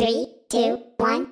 Three, two, one.